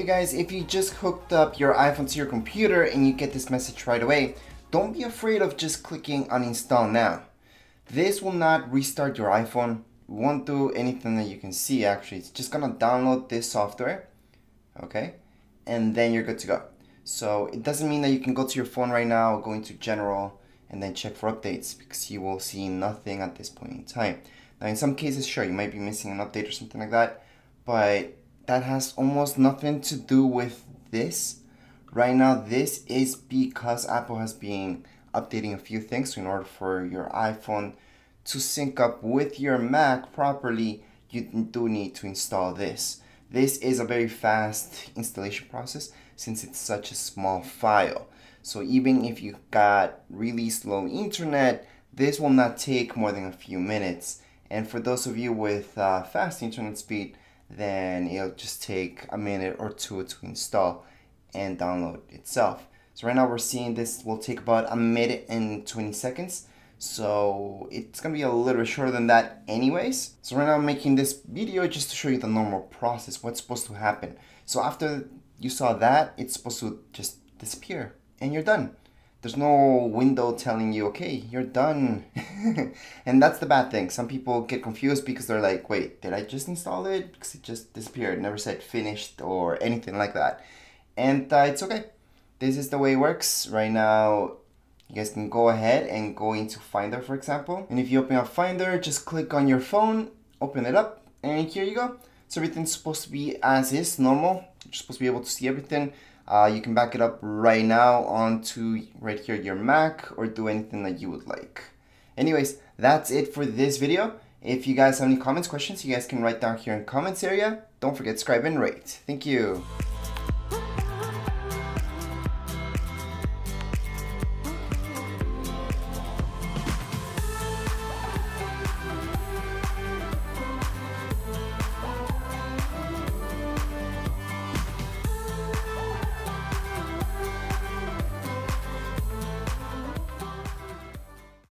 Hey guys, if you just hooked up your iPhone to your computer and you get this message right away, don't be afraid of just clicking uninstall now. This will not restart your iPhone, won't do anything that you can see actually. It's just gonna download this software, okay? And then you're good to go. So it doesn't mean that you can go to your phone right now, go into general, and then check for updates because you will see nothing at this point in time. Now in some cases, sure, you might be missing an update or something like that, but that has almost nothing to do with this. Right now, this is because Apple has been updating a few things. So in order for your iPhone to sync up with your Mac properly, you do need to install this. This is a very fast installation process since it's such a small file. So even if you got really slow internet, this will not take more than a few minutes. And for those of you with uh, fast internet speed, then it'll just take a minute or two to install and download itself. So right now we're seeing this will take about a minute and 20 seconds. So it's gonna be a little bit shorter than that anyways. So right now I'm making this video just to show you the normal process, what's supposed to happen. So after you saw that, it's supposed to just disappear and you're done. There's no window telling you, okay, you're done. and that's the bad thing. Some people get confused because they're like, wait, did I just install it? Because it just disappeared, never said finished or anything like that. And uh, it's okay. This is the way it works. Right now, you guys can go ahead and go into Finder, for example. And if you open up Finder, just click on your phone, open it up, and here you go. So everything's supposed to be as is, normal. You're supposed to be able to see everything. Uh, you can back it up right now onto right here your Mac or do anything that you would like. Anyways, that's it for this video. If you guys have any comments, questions, you guys can write down here in comments area. Don't forget to subscribe and rate. Thank you.